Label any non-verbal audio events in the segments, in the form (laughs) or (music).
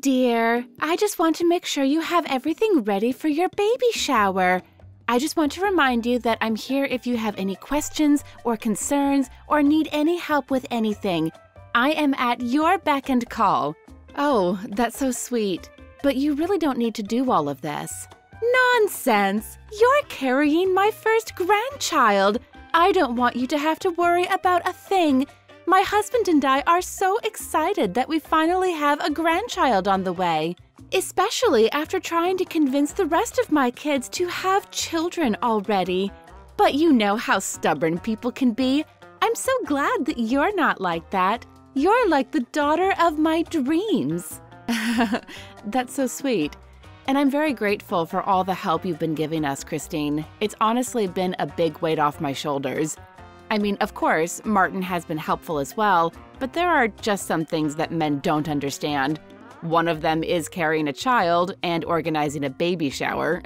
Dear. I just want to make sure you have everything ready for your baby shower. I just want to remind you that I'm here if you have any questions or concerns or need any help with anything. I am at your beck and call. Oh, that's so sweet. But you really don't need to do all of this. Nonsense! You're carrying my first grandchild. I don't want you to have to worry about a thing. My husband and I are so excited that we finally have a grandchild on the way, especially after trying to convince the rest of my kids to have children already. But you know how stubborn people can be. I'm so glad that you're not like that. You're like the daughter of my dreams. (laughs) That's so sweet. And I'm very grateful for all the help you've been giving us, Christine. It's honestly been a big weight off my shoulders. I mean, of course, Martin has been helpful as well, but there are just some things that men don't understand. One of them is carrying a child and organizing a baby shower.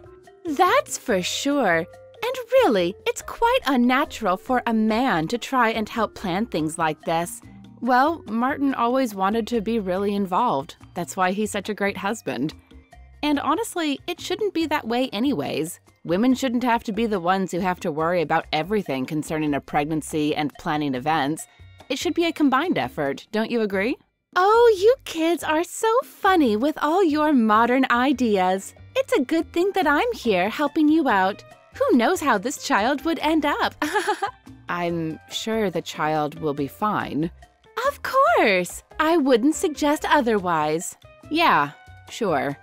(laughs) That's for sure. And really, it's quite unnatural for a man to try and help plan things like this. Well, Martin always wanted to be really involved. That's why he's such a great husband. And honestly, it shouldn't be that way, anyways. Women shouldn't have to be the ones who have to worry about everything concerning a pregnancy and planning events. It should be a combined effort, don't you agree? Oh, you kids are so funny with all your modern ideas. It's a good thing that I'm here helping you out. Who knows how this child would end up? (laughs) I'm sure the child will be fine. Of course! I wouldn't suggest otherwise. Yeah, sure.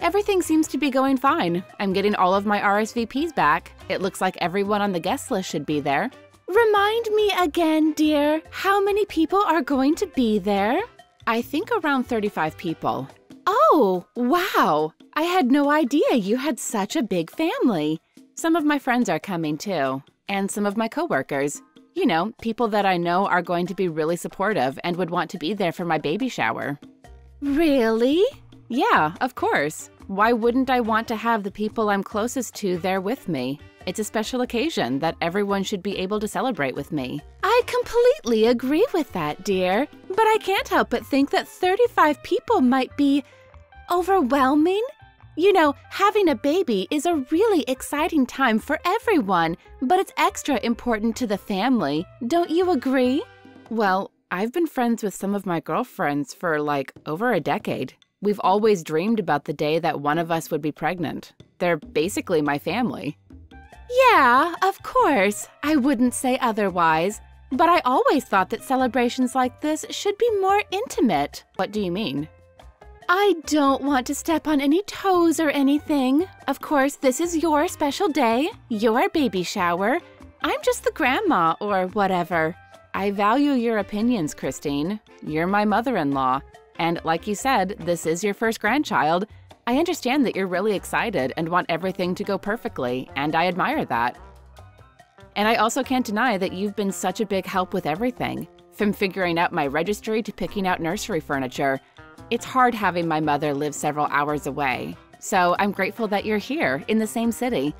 Everything seems to be going fine. I'm getting all of my RSVPs back. It looks like everyone on the guest list should be there. Remind me again, dear, how many people are going to be there? I think around 35 people. Oh, wow! I had no idea you had such a big family. Some of my friends are coming too, and some of my coworkers. You know, people that I know are going to be really supportive and would want to be there for my baby shower. Really? Yeah, of course. Why wouldn't I want to have the people I'm closest to there with me? It's a special occasion that everyone should be able to celebrate with me. I completely agree with that, dear. But I can't help but think that 35 people might be overwhelming. You know, having a baby is a really exciting time for everyone, but it's extra important to the family. Don't you agree? Well, I've been friends with some of my girlfriends for like over a decade. We've always dreamed about the day that one of us would be pregnant. They're basically my family. Yeah, of course. I wouldn't say otherwise. But I always thought that celebrations like this should be more intimate. What do you mean? I don't want to step on any toes or anything. Of course, this is your special day, your baby shower. I'm just the grandma or whatever. I value your opinions, Christine. You're my mother in law. And like you said, this is your first grandchild. I understand that you're really excited and want everything to go perfectly, and I admire that. And I also can't deny that you've been such a big help with everything, from figuring out my registry to picking out nursery furniture. It's hard having my mother live several hours away, so I'm grateful that you're here in the same city.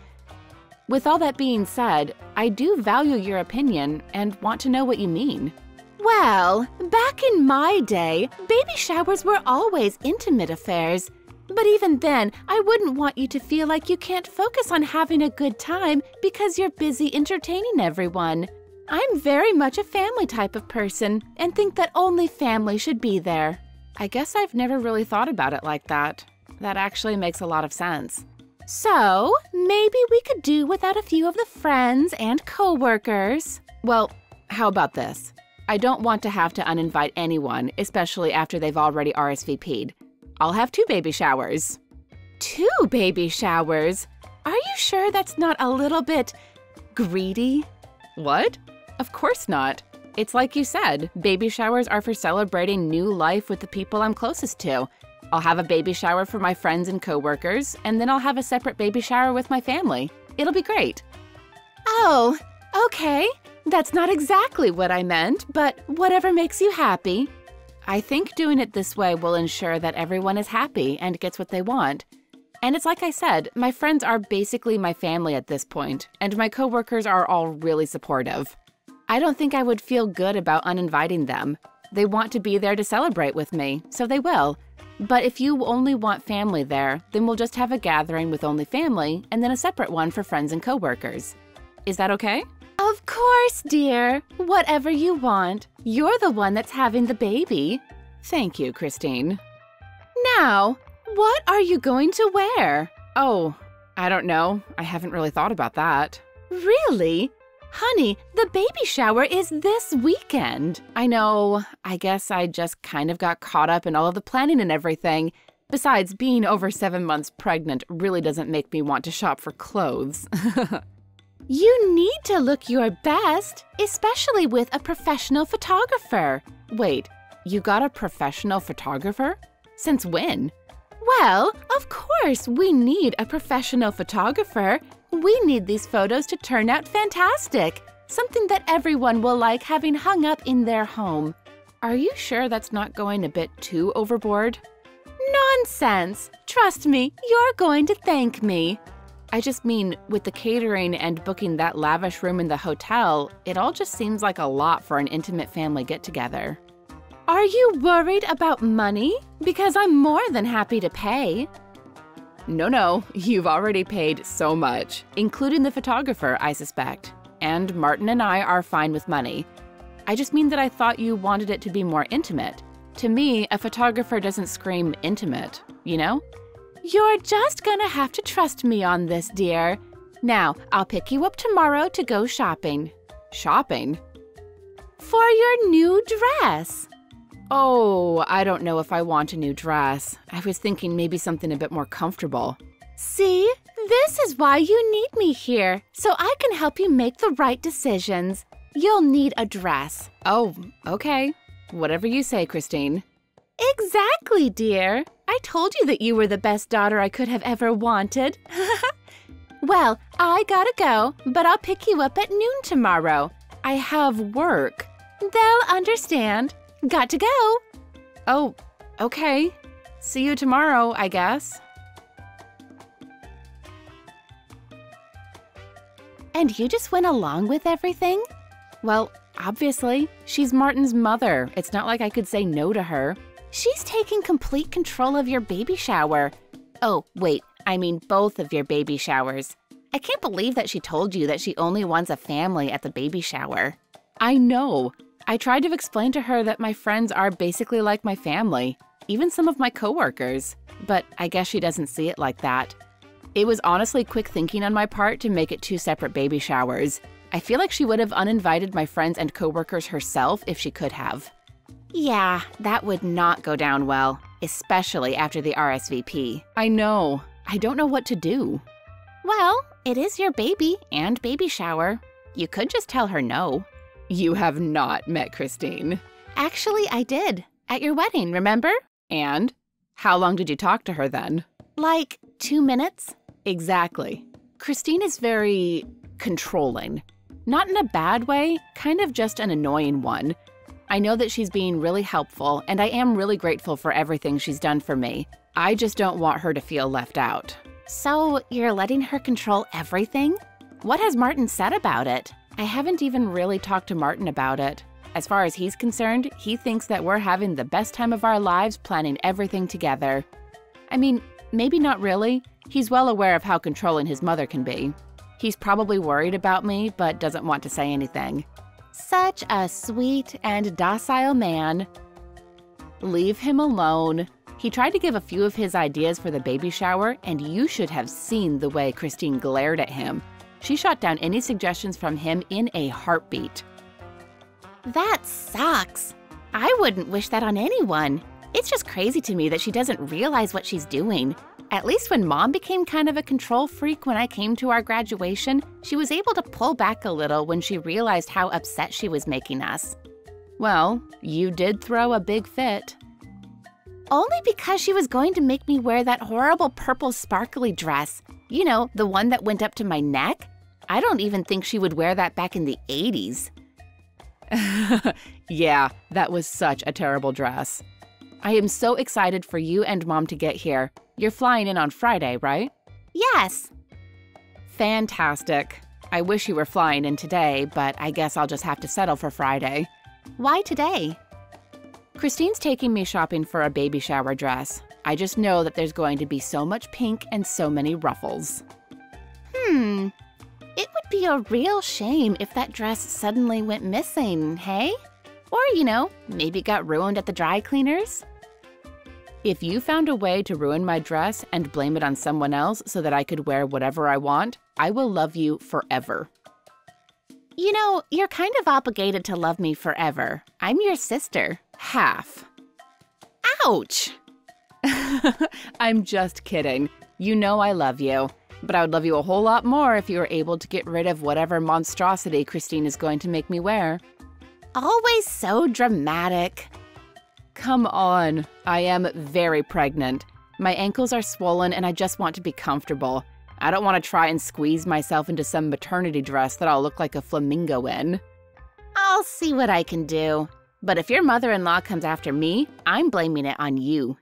With all that being said, I do value your opinion and want to know what you mean. Well, back in my day, baby showers were always intimate affairs. But even then, I wouldn't want you to feel like you can't focus on having a good time because you're busy entertaining everyone. I'm very much a family type of person and think that only family should be there. I guess I've never really thought about it like that. That actually makes a lot of sense. So, maybe we could do without a few of the friends and coworkers. Well, how about this? I don't want to have to uninvite anyone, especially after they've already RSVP'd. I'll have two baby showers. Two baby showers? Are you sure that's not a little bit greedy? What? Of course not. It's like you said, baby showers are for celebrating new life with the people I'm closest to. I'll have a baby shower for my friends and coworkers, and then I'll have a separate baby shower with my family. It'll be great. Oh, okay. That's not exactly what I meant, but whatever makes you happy. I think doing it this way will ensure that everyone is happy and gets what they want. And it's like I said, my friends are basically my family at this point, and my coworkers are all really supportive. I don't think I would feel good about uninviting them. They want to be there to celebrate with me, so they will. But if you only want family there, then we'll just have a gathering with only family and then a separate one for friends and coworkers. Is that okay? Of course, dear. Whatever you want. You're the one that's having the baby. Thank you, Christine. Now, what are you going to wear? Oh, I don't know. I haven't really thought about that. Really? Honey, the baby shower is this weekend. I know. I guess I just kind of got caught up in all of the planning and everything. Besides, being over seven months pregnant really doesn't make me want to shop for clothes. (laughs) you need to look your best, especially with a professional photographer. Wait, you got a professional photographer? Since when? Well, of course, we need a professional photographer. We need these photos to turn out fantastic, something that everyone will like having hung up in their home. Are you sure that's not going a bit too overboard? Nonsense! Trust me, you're going to thank me. I just mean, with the catering and booking that lavish room in the hotel, it all just seems like a lot for an intimate family get together. Are you worried about money? Because I'm more than happy to pay. No, no, you've already paid so much, including the photographer, I suspect. And Martin and I are fine with money. I just mean that I thought you wanted it to be more intimate. To me, a photographer doesn't scream intimate, you know? You're just gonna have to trust me on this, dear. Now, I'll pick you up tomorrow to go shopping. Shopping? For your new dress. Oh, I don't know if I want a new dress. I was thinking maybe something a bit more comfortable. See, this is why you need me here, so I can help you make the right decisions. You'll need a dress. Oh, okay. Whatever you say, Christine. Exactly, dear. I told you that you were the best daughter I could have ever wanted. (laughs) well, I gotta go, but I'll pick you up at noon tomorrow. I have work. They'll understand. Got to go. Oh, okay. See you tomorrow, I guess. And you just went along with everything? Well, obviously, she's Martin's mother. It's not like I could say no to her. She's taking complete control of your baby shower. Oh, wait, I mean both of your baby showers. I can't believe that she told you that she only wants a family at the baby shower. I know. I tried to explain to her that my friends are basically like my family, even some of my coworkers, but I guess she doesn't see it like that. It was honestly quick thinking on my part to make it two separate baby showers. I feel like she would have uninvited my friends and coworkers herself if she could have. Yeah, that would not go down well, especially after the RSVP. I know. I don't know what to do. Well, it is your baby and baby shower. You could just tell her no. You have not met Christine. Actually, I did. At your wedding, remember? And? How long did you talk to her then? Like two minutes. Exactly. Christine is very controlling. Not in a bad way, kind of just an annoying one. I know that she's being really helpful, and I am really grateful for everything she's done for me. I just don't want her to feel left out. So, you're letting her control everything? What has Martin said about it? I haven't even really talked to Martin about it. As far as he's concerned, he thinks that we're having the best time of our lives planning everything together. I mean, maybe not really. He's well aware of how controlling his mother can be. He's probably worried about me, but doesn't want to say anything. Such a sweet and docile man. Leave him alone. He tried to give a few of his ideas for the baby shower, and you should have seen the way Christine glared at him. She shot down any suggestions from him in a heartbeat. That sucks. I wouldn't wish that on anyone. It's just crazy to me that she doesn't realize what she's doing. At least when mom became kind of a control freak when I came to our graduation, she was able to pull back a little when she realized how upset she was making us. Well, you did throw a big fit. Only because she was going to make me wear that horrible purple sparkly dress. You know, the one that went up to my neck? I don't even think she would wear that back in the 80s. (laughs) yeah, that was such a terrible dress. I am so excited for you and mom to get here. You're flying in on Friday, right? Yes. Fantastic. I wish you were flying in today, but I guess I'll just have to settle for Friday. Why today? Christine's taking me shopping for a baby shower dress. I just know that there's going to be so much pink and so many ruffles. Hmm. It would be a real shame if that dress suddenly went missing, hey? Or, you know, maybe got ruined at the dry cleaners? If you found a way to ruin my dress and blame it on someone else so that I could wear whatever I want, I will love you forever. You know, you're kind of obligated to love me forever. I'm your sister. Half. Ouch! (laughs) I'm just kidding. You know I love you. But I would love you a whole lot more if you were able to get rid of whatever monstrosity Christine is going to make me wear. Always so dramatic. Come on. I am very pregnant. My ankles are swollen and I just want to be comfortable. I don't want to try and squeeze myself into some maternity dress that I'll look like a flamingo in. I'll see what I can do. But if your mother in law comes after me, I'm blaming it on you.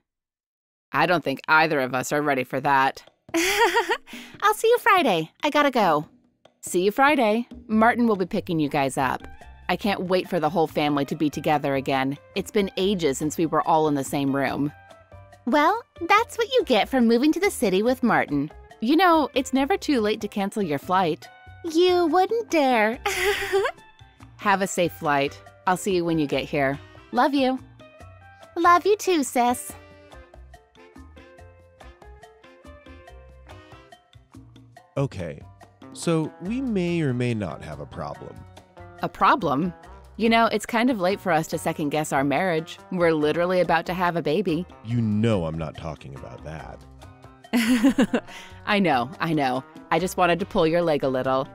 I don't think either of us are ready for that. (laughs) I'll see you Friday. I gotta go. See you Friday. Martin will be picking you guys up. I can't wait for the whole family to be together again. It's been ages since we were all in the same room. Well, that's what you get for moving to the city with Martin. You know, it's never too late to cancel your flight. You wouldn't dare. (laughs) Have a safe flight. I'll see you when you get here. Love you. Love you too, sis. Okay, so we may or may not have a problem. A problem? You know, it's kind of late for us to second guess our marriage. We're literally about to have a baby. You know I'm not talking about that. (laughs) I know, I know. I just wanted to pull your leg a little.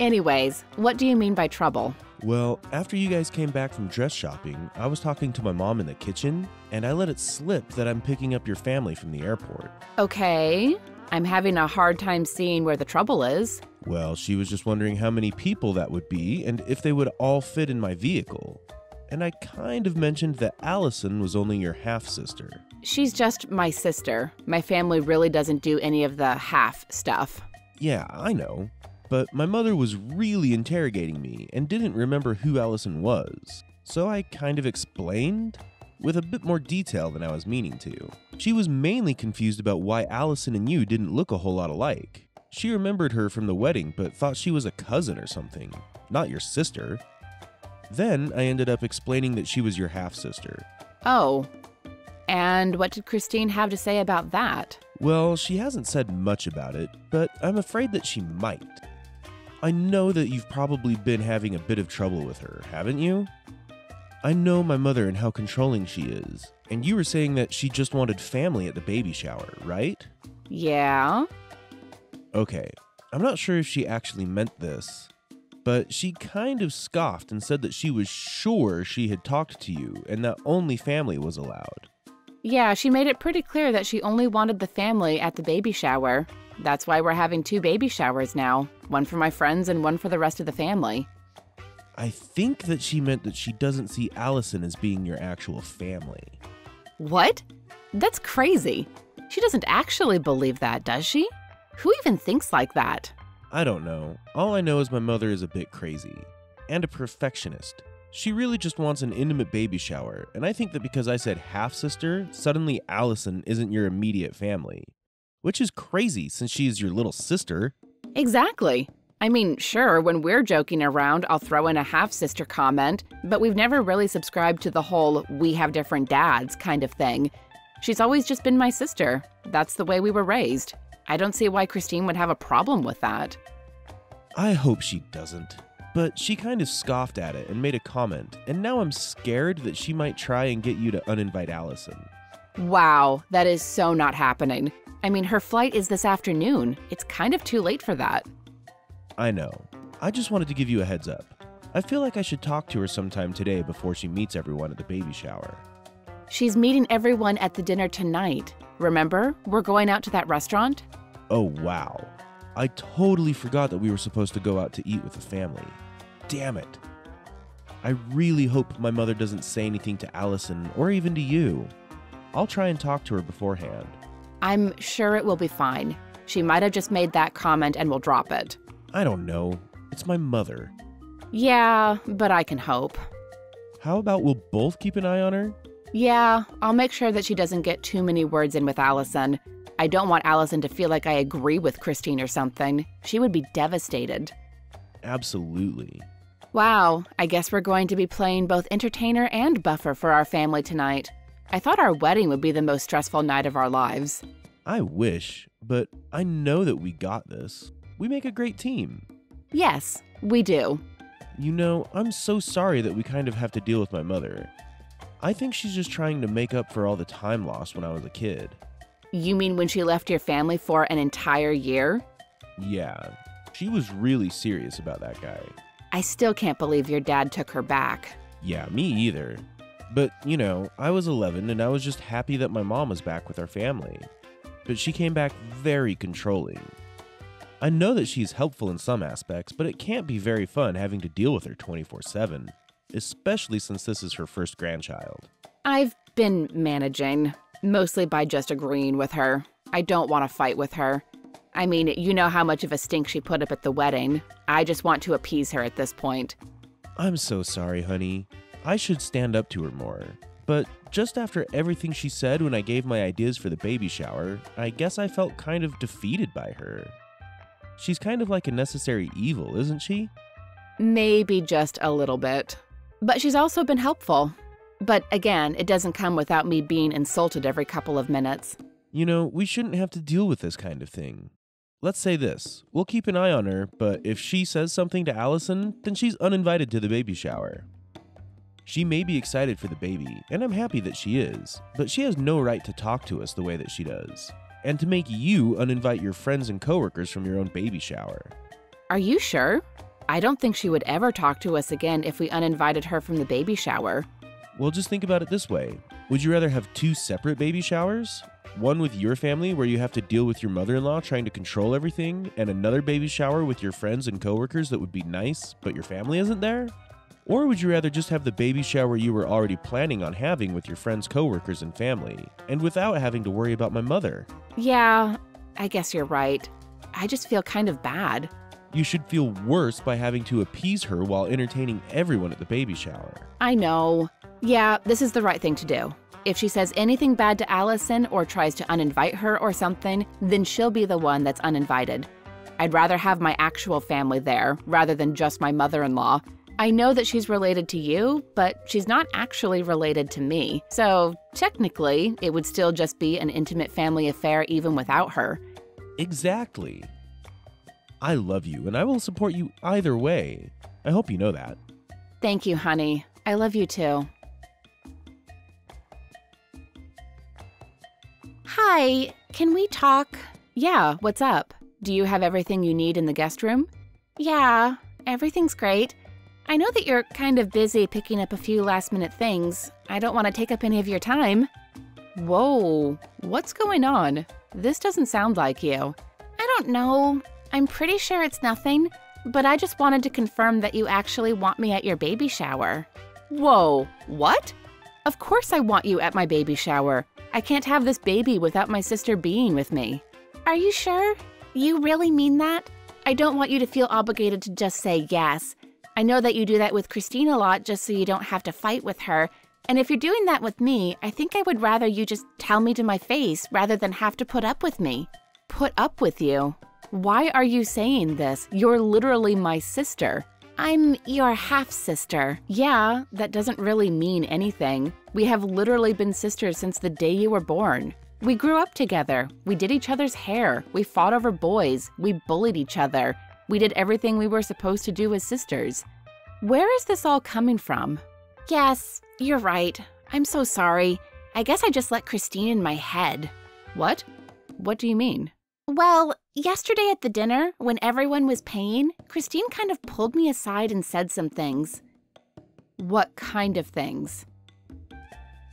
Anyways, what do you mean by trouble? Well, after you guys came back from dress shopping, I was talking to my mom in the kitchen, and I let it slip that I'm picking up your family from the airport. Okay. I'm having a hard time seeing where the trouble is. Well, she was just wondering how many people that would be and if they would all fit in my vehicle. And I kind of mentioned that Allison was only your half sister. She's just my sister. My family really doesn't do any of the half stuff. Yeah, I know. But my mother was really interrogating me and didn't remember who Allison was. So I kind of explained with a bit more detail than I was meaning to. She was mainly confused about why Allison and you didn't look a whole lot alike. She remembered her from the wedding, but thought she was a cousin or something, not your sister. Then I ended up explaining that she was your half sister. Oh. And what did Christine have to say about that? Well, she hasn't said much about it, but I'm afraid that she might. I know that you've probably been having a bit of trouble with her, haven't you? I know my mother and how controlling she is. And you were saying that she just wanted family at the baby shower, right? Yeah. Okay, I'm not sure if she actually meant this, but she kind of scoffed and said that she was sure she had talked to you and that only family was allowed. Yeah, she made it pretty clear that she only wanted the family at the baby shower. That's why we're having two baby showers now one for my friends and one for the rest of the family. I think that she meant that she doesn't see Allison as being your actual family. What? That's crazy. She doesn't actually believe that, does she? Who even thinks like that? I don't know. All I know is my mother is a bit crazy and a perfectionist. She really just wants an intimate baby shower, and I think that because I said half sister, suddenly Allison isn't your immediate family. Which is crazy since she is your little sister. Exactly. I mean, sure, when we're joking around, I'll throw in a half sister comment, but we've never really subscribed to the whole we have different dads kind of thing. She's always just been my sister. That's the way we were raised. I don't see why Christine would have a problem with that. I hope she doesn't. But she kind of scoffed at it and made a comment, and now I'm scared that she might try and get you to uninvite Allison. Wow, that is so not happening. I mean, her flight is this afternoon. It's kind of too late for that. I know. I just wanted to give you a heads up. I feel like I should talk to her sometime today before she meets everyone at the baby shower. She's meeting everyone at the dinner tonight. Remember? We're going out to that restaurant? Oh, wow. I totally forgot that we were supposed to go out to eat with the family. Damn it. I really hope my mother doesn't say anything to Allison or even to you. I'll try and talk to her beforehand. I'm sure it will be fine. She might have just made that comment and will drop it. I don't know. It's my mother. Yeah, but I can hope. How about we'll both keep an eye on her? Yeah, I'll make sure that she doesn't get too many words in with Allison. I don't want Allison to feel like I agree with Christine or something. She would be devastated. Absolutely. Wow, I guess we're going to be playing both entertainer and buffer for our family tonight. I thought our wedding would be the most stressful night of our lives. I wish, but I know that we got this. We make a great team. Yes, we do. You know, I'm so sorry that we kind of have to deal with my mother. I think she's just trying to make up for all the time lost when I was a kid. You mean when she left your family for an entire year? Yeah, she was really serious about that guy. I still can't believe your dad took her back. Yeah, me either. But, you know, I was 11 and I was just happy that my mom was back with our family. But she came back very controlling. I know that she's helpful in some aspects, but it can't be very fun having to deal with her 24 7, especially since this is her first grandchild. I've been managing, mostly by just agreeing with her. I don't want to fight with her. I mean, you know how much of a stink she put up at the wedding. I just want to appease her at this point. I'm so sorry, honey. I should stand up to her more. But just after everything she said when I gave my ideas for the baby shower, I guess I felt kind of defeated by her. She's kind of like a necessary evil, isn't she? Maybe just a little bit. But she's also been helpful. But again, it doesn't come without me being insulted every couple of minutes. You know, we shouldn't have to deal with this kind of thing. Let's say this we'll keep an eye on her, but if she says something to Allison, then she's uninvited to the baby shower. She may be excited for the baby, and I'm happy that she is, but she has no right to talk to us the way that she does, and to make you uninvite your friends and coworkers from your own baby shower. Are you sure? I don't think she would ever talk to us again if we uninvited her from the baby shower. Well, just think about it this way Would you rather have two separate baby showers? One with your family where you have to deal with your mother in law trying to control everything, and another baby shower with your friends and coworkers that would be nice, but your family isn't there? Or would you rather just have the baby shower you were already planning on having with your friends, coworkers, and family, and without having to worry about my mother? Yeah, I guess you're right. I just feel kind of bad. You should feel worse by having to appease her while entertaining everyone at the baby shower. I know. Yeah, this is the right thing to do. If she says anything bad to Allison or tries to uninvite her or something, then she'll be the one that's uninvited. I'd rather have my actual family there rather than just my mother in law. I know that she's related to you, but she's not actually related to me. So, technically, it would still just be an intimate family affair even without her. Exactly. I love you and I will support you either way. I hope you know that. Thank you, honey. I love you too. Hi, can we talk? Yeah, what's up? Do you have everything you need in the guest room? Yeah, everything's great. I know that you're kind of busy picking up a few last minute things. I don't want to take up any of your time. Whoa, what's going on? This doesn't sound like you. I don't know. I'm pretty sure it's nothing, but I just wanted to confirm that you actually want me at your baby shower. Whoa, what? Of course I want you at my baby shower. I can't have this baby without my sister being with me. Are you sure? You really mean that? I don't want you to feel obligated to just say yes. I know that you do that with Christine a lot just so you don't have to fight with her. And if you're doing that with me, I think I would rather you just tell me to my face rather than have to put up with me. Put up with you? Why are you saying this? You're literally my sister. I'm your half sister. Yeah, that doesn't really mean anything. We have literally been sisters since the day you were born. We grew up together. We did each other's hair. We fought over boys. We bullied each other. We did everything we were supposed to do as sisters. Where is this all coming from? Yes, you're right. I'm so sorry. I guess I just let Christine in my head. What? What do you mean? Well, yesterday at the dinner, when everyone was paying, Christine kind of pulled me aside and said some things. What kind of things?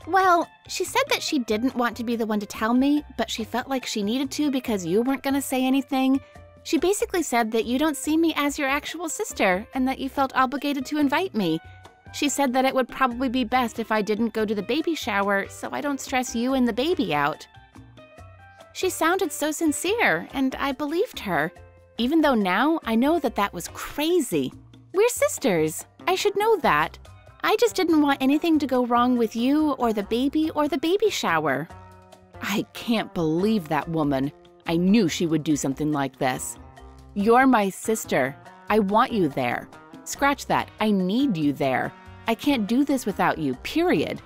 Well, she said that she didn't want to be the one to tell me, but she felt like she needed to because you weren't going to say anything, she basically said that you don't see me as your actual sister and that you felt obligated to invite me. She said that it would probably be best if I didn't go to the baby shower so I don't stress you and the baby out. She sounded so sincere, and I believed her, even though now I know that that was crazy. We're sisters. I should know that. I just didn't want anything to go wrong with you or the baby or the baby shower. I can't believe that woman. I knew she would do something like this. You're my sister. I want you there. Scratch that. I need you there. I can't do this without you, period.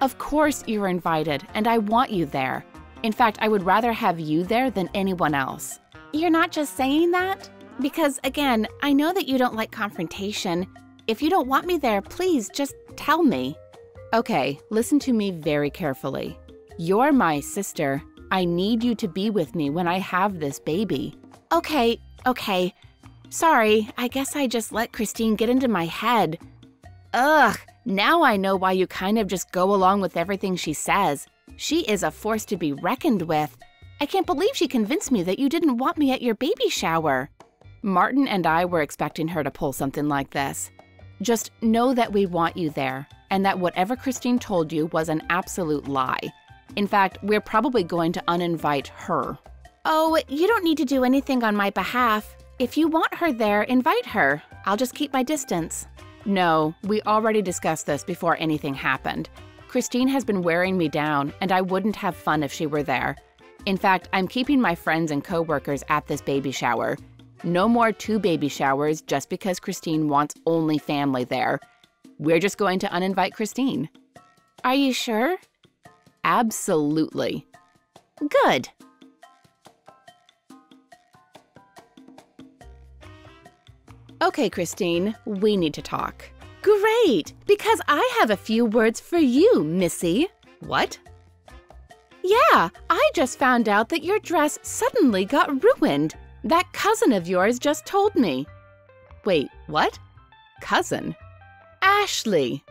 Of course, you're invited, and I want you there. In fact, I would rather have you there than anyone else. You're not just saying that? Because, again, I know that you don't like confrontation. If you don't want me there, please just tell me. Okay, listen to me very carefully. You're my sister. I need you to be with me when I have this baby. Okay, okay. Sorry, I guess I just let Christine get into my head. Ugh, now I know why you kind of just go along with everything she says. She is a force to be reckoned with. I can't believe she convinced me that you didn't want me at your baby shower. Martin and I were expecting her to pull something like this. Just know that we want you there, and that whatever Christine told you was an absolute lie. In fact, we're probably going to uninvite her. Oh, you don't need to do anything on my behalf. If you want her there, invite her. I'll just keep my distance. No, we already discussed this before anything happened. Christine has been wearing me down, and I wouldn't have fun if she were there. In fact, I'm keeping my friends and coworkers at this baby shower. No more two baby showers just because Christine wants only family there. We're just going to uninvite Christine. Are you sure? Absolutely. Good. Okay, Christine, we need to talk. Great, because I have a few words for you, Missy. What? Yeah, I just found out that your dress suddenly got ruined. That cousin of yours just told me. Wait, what? Cousin? Ashley.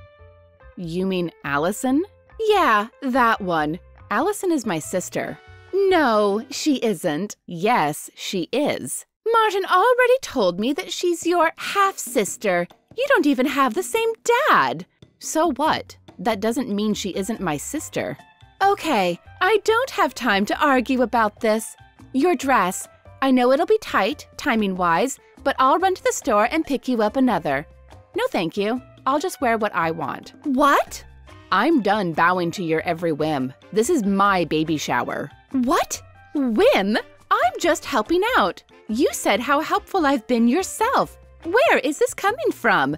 You mean Allison? Yeah, that one. Allison is my sister. No, she isn't. Yes, she is. Martin already told me that she's your half sister. You don't even have the same dad. So what? That doesn't mean she isn't my sister. Okay, I don't have time to argue about this. Your dress. I know it'll be tight, timing wise, but I'll run to the store and pick you up another. No, thank you. I'll just wear what I want. What? I'm done bowing to your every whim. This is my baby shower. What? Whim? I'm just helping out. You said how helpful I've been yourself. Where is this coming from?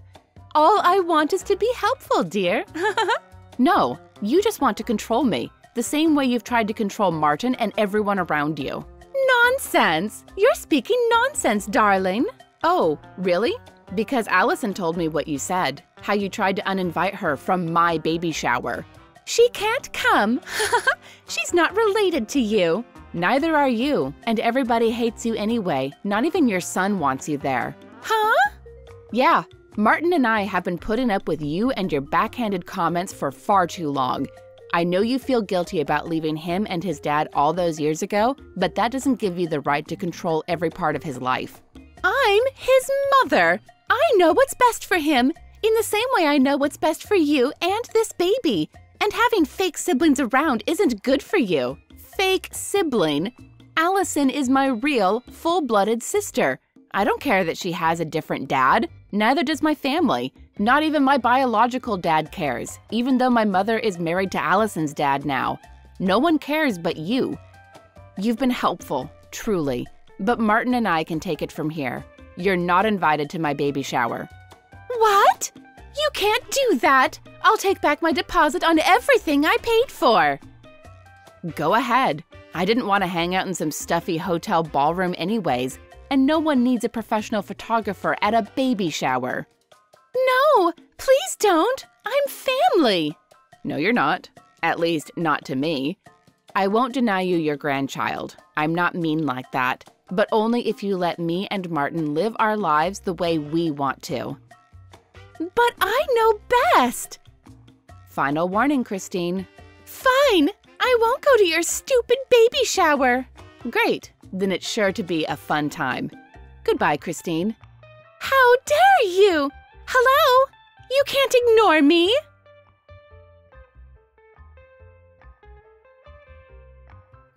All I want is to be helpful, dear. (laughs) no, you just want to control me, the same way you've tried to control Martin and everyone around you. Nonsense! You're speaking nonsense, darling. Oh, really? Because Allison told me what you said, how you tried to uninvite her from my baby shower. She can't come. (laughs) She's not related to you. Neither are you, and everybody hates you anyway. Not even your son wants you there. Huh? Yeah, Martin and I have been putting up with you and your backhanded comments for far too long. I know you feel guilty about leaving him and his dad all those years ago, but that doesn't give you the right to control every part of his life. I'm his mother. I know what's best for him, in the same way I know what's best for you and this baby. And having fake siblings around isn't good for you fake sibling. Allison is my real, full blooded sister. I don't care that she has a different dad. Neither does my family. Not even my biological dad cares, even though my mother is married to Allison's dad now. No one cares but you. You've been helpful, truly, but Martin and I can take it from here. You're not invited to my baby shower. What? You can't do that! I'll take back my deposit on everything I paid for! Go ahead. I didn't want to hang out in some stuffy hotel ballroom, anyways, and no one needs a professional photographer at a baby shower. No, please don't. I'm family. No, you're not. At least, not to me. I won't deny you your grandchild. I'm not mean like that, but only if you let me and Martin live our lives the way we want to. But I know best. Final warning, Christine. Fine. I won't go to your stupid baby shower. Great. Then it's sure to be a fun time. Goodbye, Christine. How dare you! Hello? You can't ignore me!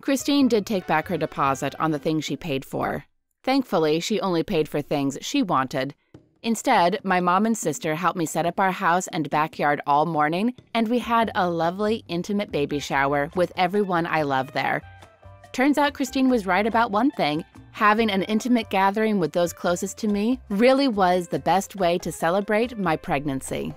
Christine did take back her deposit on the things she paid for. Thankfully, she only paid for things she wanted. Instead, my mom and sister helped me set up our house and backyard all morning, and we had a lovely, intimate baby shower with everyone I love there. Turns out Christine was right about one thing having an intimate gathering with those closest to me really was the best way to celebrate my pregnancy.